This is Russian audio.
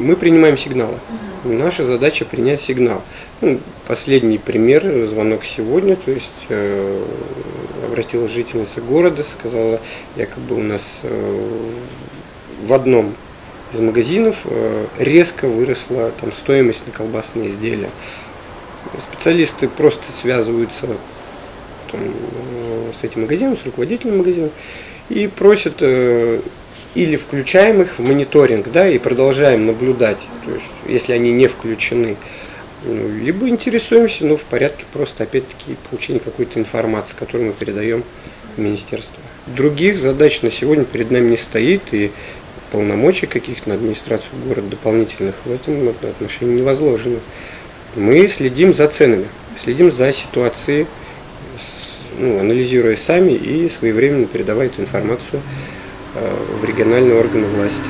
Мы принимаем сигналы. Наша задача принять сигнал. Ну, последний пример, звонок сегодня, то есть э, обратилась жительница города, сказала, якобы у нас э, в одном из магазинов э, резко выросла там, стоимость на колбасные изделия. Специалисты просто связываются там, э, с этим магазином, с руководителем магазина и просят э, или включаем их в мониторинг, да, и продолжаем наблюдать, то есть, если они не включены, ну, либо интересуемся, ну, в порядке просто, опять-таки, получения какой-то информации, которую мы передаем в министерство. Других задач на сегодня перед нами не стоит, и полномочий каких-то на администрацию города дополнительных в этом отношении не возложено. Мы следим за ценами, следим за ситуацией, ну, анализируя сами и своевременно передавая эту информацию в региональные органы власти.